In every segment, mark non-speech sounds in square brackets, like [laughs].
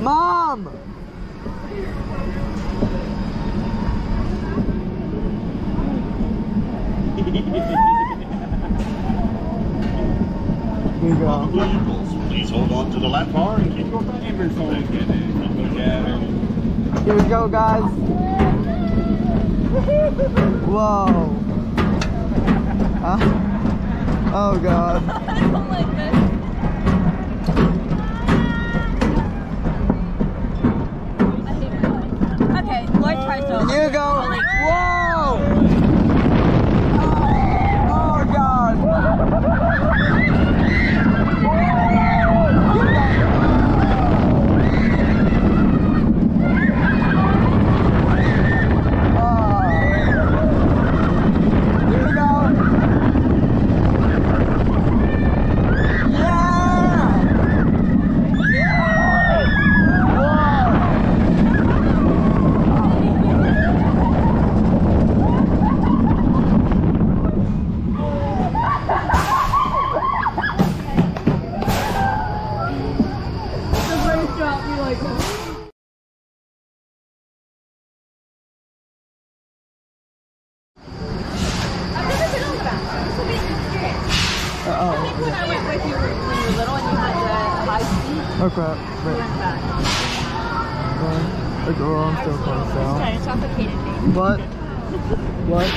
Mom! Mom! Here you go. Vehicles, please hold on to the lap bar and keep your papers on. Here we go, guys. Whoa. Huh? Oh, God. [laughs] I don't like this. I hate it. Okay, Lloyd tries to. Here you go. Whoa! Oh, God. Oh. Here we go. I've never been on the back. This will be an experience. Uh I think when I went with you when you were little and you had the high speed, oh. Okay. we Wait. went back. Uh, like, oh, I'm so close now. Kind of suffocated me. What? What?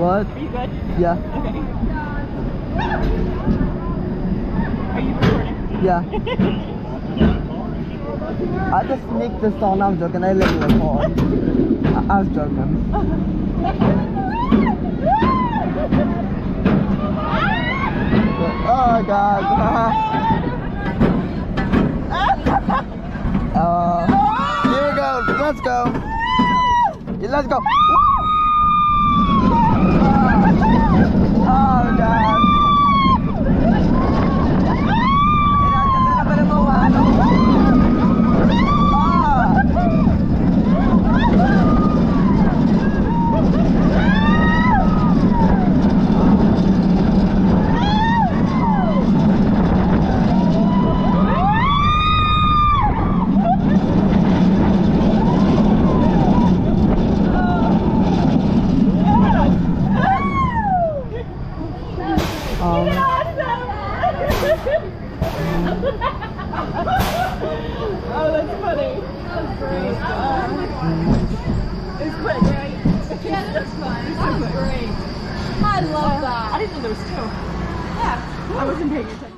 What? Are you good? Yeah. Okay. Are you recording? Yeah. [laughs] I just sneaked this on. I'm joking. I in the car. I, was joking. oh God. [laughs] uh, here we go. Let's go. Let's go. Um, oh, that's funny. That's great. it's quick, right? Yeah, that's fun. That was great. I love that. I didn't know there was two. Yeah. I wasn't paying attention.